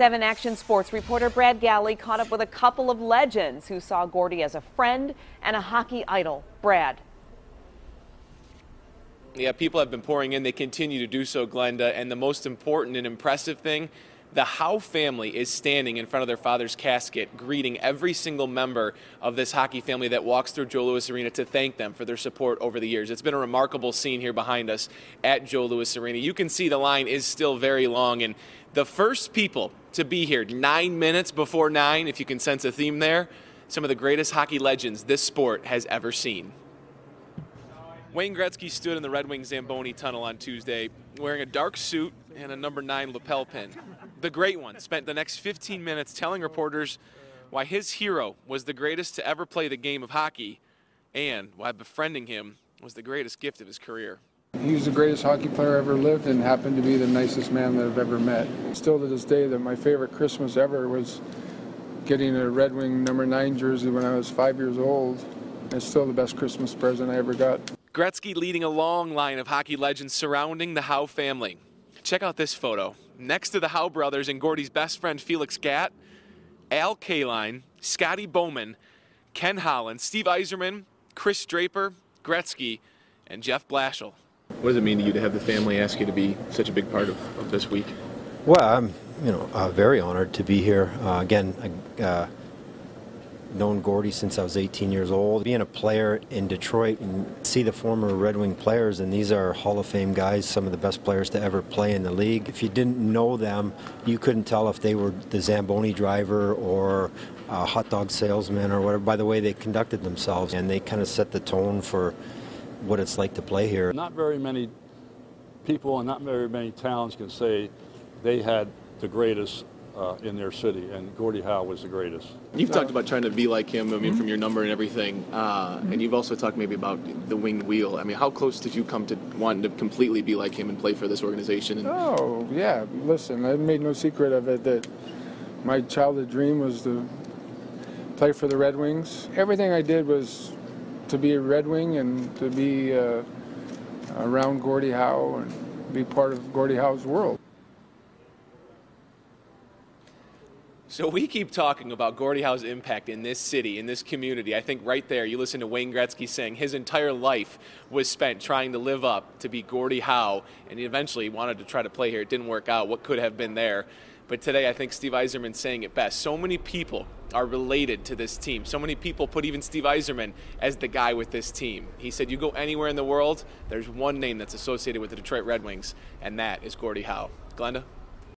7 Action Sports reporter Brad Galli caught up with a couple of legends who saw Gordie as a friend and a hockey idol. Brad. Yeah, people have been pouring in. They continue to do so, Glenda. And the most important and impressive thing the Howe family is standing in front of their father's casket, greeting every single member of this hockey family that walks through Joe Louis Arena to thank them for their support over the years. It's been a remarkable scene here behind us at Joe Louis Arena. You can see the line is still very long, and the first people to be here nine minutes before nine, if you can sense a theme there, some of the greatest hockey legends this sport has ever seen. Wayne Gretzky stood in the Red Wings Zamboni tunnel on Tuesday wearing a dark suit and a number nine lapel pin. The great one spent the next 15 minutes telling reporters why his hero was the greatest to ever play the game of hockey and why befriending him was the greatest gift of his career. He was the greatest hockey player ever lived and happened to be the nicest man that I've ever met. Still to this day, that my favorite Christmas ever was getting a Red Wing number nine jersey when I was five years old. It's still the best Christmas present I ever got. Gretzky leading a long line of hockey legends surrounding the Howe family. Check out this photo. Next to the Howe brothers and Gordie's best friend Felix Gatt, Al Kaline, Scotty Bowman, Ken Holland, Steve Yzerman, Chris Draper, Gretzky, and Jeff Blashill. What does it mean to you to have the family ask you to be such a big part of, of this week? Well, I'm, you know, uh, very honored to be here. Uh, again, I, uh, known Gordie since I was 18 years old. Being a player in Detroit and see the former Red Wing players, and these are Hall of Fame guys, some of the best players to ever play in the league. If you didn't know them, you couldn't tell if they were the Zamboni driver or a hot dog salesman or whatever by the way they conducted themselves. And they kind of set the tone for what it's like to play here. Not very many people and not very many towns can say they had the greatest uh, in their city, and Gordie Howe was the greatest. You've talked about trying to be like him, I mean, mm-hmm. from your number and everything, uh, mm-hmm. and you've also talked maybe about the winged wheel. I mean, how close did you come to wanting to completely be like him and play for this organization? And- oh, yeah. Listen, I made no secret of it that my childhood dream was to play for the Red Wings. Everything I did was to be a Red Wing and to be uh, around Gordie Howe and be part of Gordie Howe's world. So we keep talking about Gordie Howe's impact in this city, in this community. I think right there, you listen to Wayne Gretzky saying his entire life was spent trying to live up to be Gordie Howe, and he eventually wanted to try to play here. It didn't work out. What could have been there? But today, I think Steve Yzerman saying it best. So many people are related to this team. So many people put even Steve Yzerman as the guy with this team. He said, You go anywhere in the world, there's one name that's associated with the Detroit Red Wings, and that is Gordie Howe. Glenda?